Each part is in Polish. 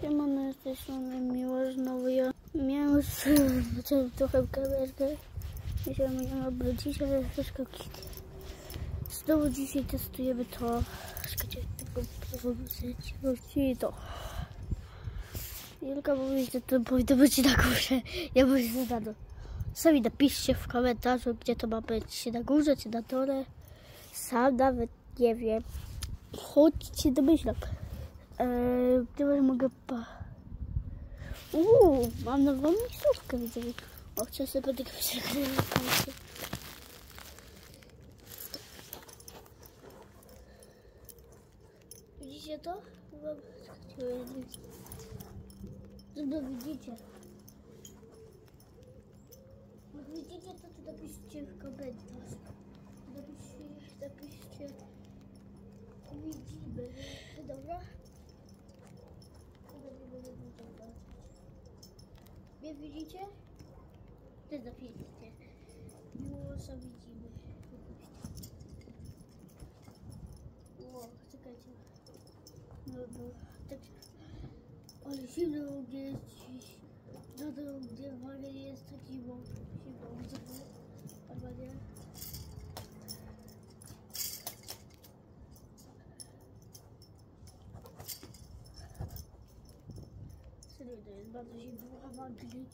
Siemano, jesteśmy miło znowu. Ja miałem zacząłem trochę kamerkę. Myślałem, że miałem obrócić, ale troszkę kit. Znowu dzisiaj testujemy to. Czekajcie, tylko propozycję. Wrócili to. Julka mówi, że to powinno być na górze. Ja że na dole. Sami napiszcie w komentarzu, gdzie to ma być. Na górze, czy na dole. Sam nawet nie wiem. Chodźcie, domyślam. Eee, teraz mogę pa... Uuu, mam nową miejscówkę, widzę. O, chcę sobie tego przekrywać. Widzicie to? Wam... No widzicie. Jak widzicie to, to napiszcie w komentarzach. Napiszcie, napiszcie. Widzimy. Dobra? Nie widzicie? Ty napiszcie. Miłosza widzimy. O, czekajcie. No, no, tak. Ale zimno mnie jest dziś. No to u mnie w jest tak zimno. Zimno, zimno. Albo nie. Serio, to jest bardzo zimno, a w Anglii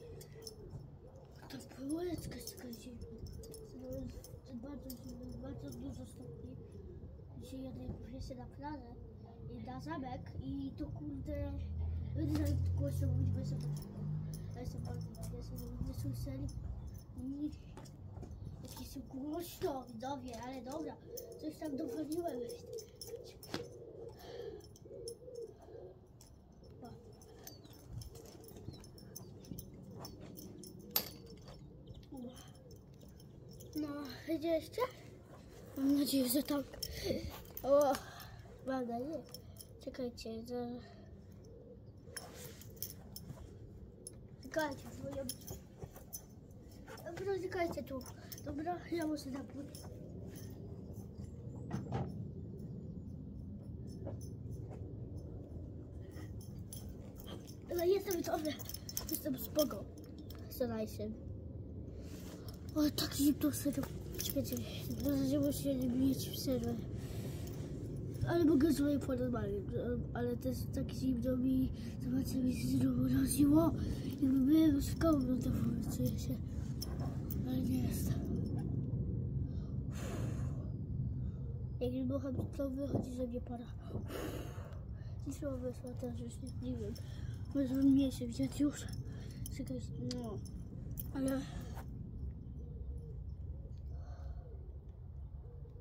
to półeczka jest taka zimna. Serio, jest bardzo zimno, jest bardzo dużo stopni. Dzisiaj jadę się na plażę i na zamek i to kurde... Będę nawet głośno mówić, bo jestem... Jestem bardzo... Nie słyszeli i... Jakieś są głośno, widzowie, ale dobra. Coś tam dowoliłem. No, jeszcze? Mam nadzieję, że tak. O, mam nadzieję. Czekajcie, że... Czekajcie, bo ja... Dobra, czekajcie tu. Dobra, ja muszę zapomnieć. Ale jestem dobry. Jestem spoko. Starajcie. O, tak zimno serio. Czekajcie, że muszę nie mieć w serwer. Ale mogę sobie porozmawiać, ale też tak zimno mi, zobaczcie, mi się znowu roziło. Jakby byłem w kołnu, to czuję się. Ale nie jest. Jak nie było to wychodzi ze mnie para. Dzisiaj wyszła też już nie, nie wiem. Może mniejsze wziąć już. Czekać, no. Ale...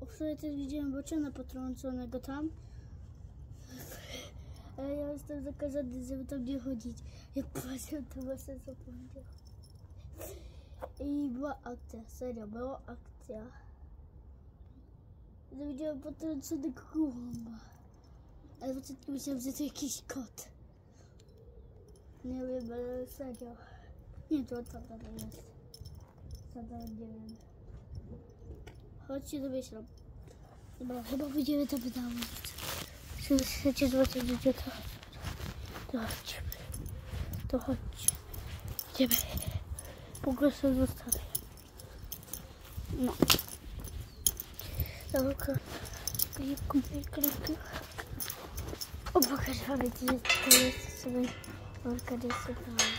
Wczoraj też widziałem boczena potrąconego tam. Ale ja jestem zakazany, żeby tam nie chodzić. Jak patrzę, to ma sens opowiedział. I była akcja, serio, była akcja. Ja widziałem potrąconego gołąba. Ale początku myślałem, że to jakiś kot. Nie wiem, ale serio. Nie, to tam dalej jest. Zadałem, nie wiem. Chodźcie, domyślam. Dobra, chyba będziemy to wydawać. Jeśli chcecie zobaczyć, gdzie to... To chodźmy. To chodźcie. Idziemy. Po prostu zostawię. No. Dobra, kupię krówkę. O, pokażę wam, gdzie to jest sobie organizowany.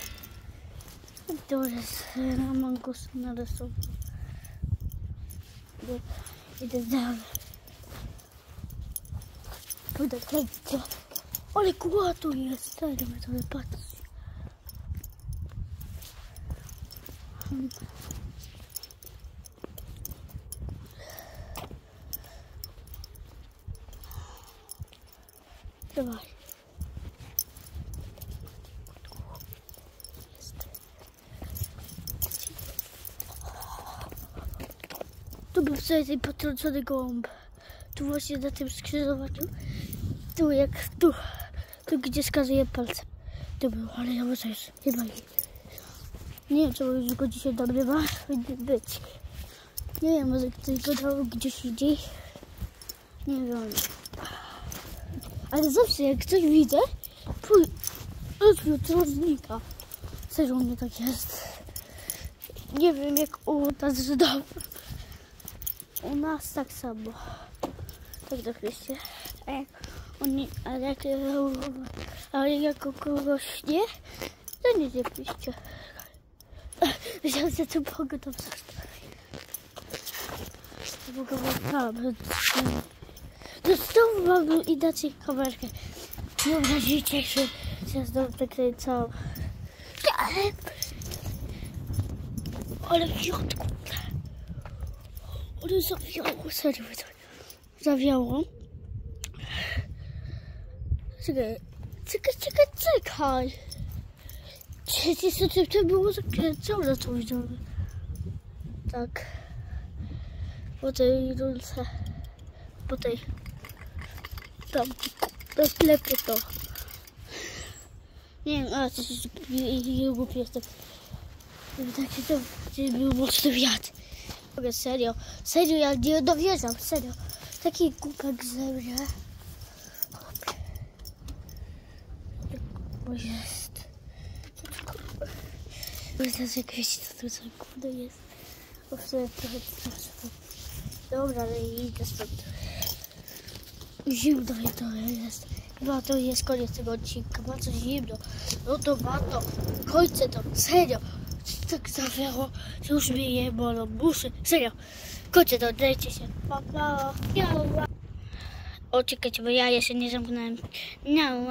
To jest na mangus narysował. Idę dalej. Pójdę gdzie. Ale kuła tu jest. Dajmy sobie patrzeć. Hmm. Był wczoraj ten potrącony gołąb. Tu właśnie na tym skrzyżowaniu. Tu jak tu. Tu gdzie wskazuję palcem. Tu był, ale ja może już chyba nie. Nie wiem, czemu już go dzisiaj tam ma być. Nie wiem, może ktoś go dał gdzieś indziej. Nie wiem. Ale zawsze jak coś widzę, pój... Jutro znika. Serio u mnie tak jest. Nie wiem jak u nas dobrze. U nas tak samo. Tak kwestii. A jak oni, a jak, ale jak u kogoś nie, to nie zjepiście. Wziąłem za tę pogodę w Mogę wam Do stołu mam inaczej kamerkę. Nie obrazicie się, że znowu nakręcam. Ale... Ale wiotku. Ale zawiało, serio. Zawiało. Czekaj, czekaj, czekaj, czekaj. Przecież to, to było zakręcone, co widziałem. Tak. Po tej rulce. Po tej. Tam. To sklepie to. Nie wiem, a coś jest głupi jestem. Tak się to gdzieś był mocny wiatr. Serio, serio, ja nie dowierzam, serio. Taki głupek ze mnie. Bo jest. Co to kurwa? Teraz jak wiecie, co to za kurde jest. Bo wtedy trochę straszne. Dobra, ale idę stąd. Zimno mi to jest. Chyba to jest koniec tego odcinka. Bardzo zimno. No to ma to. Kończę to. Serio. Tak zawiało, że już mnie je bolą. Muszę. Serio. Kończę to. Dajcie się. Pa, pa. Miau. O, czekajcie, bo ja jeszcze nie zamknąłem. Miau.